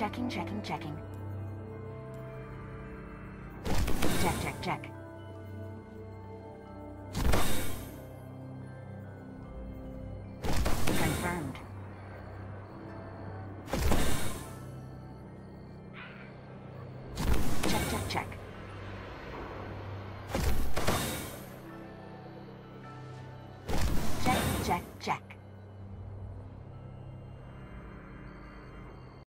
Checking, checking, checking. Check, check, check. Confirmed. Check, check, check. Check, check, check.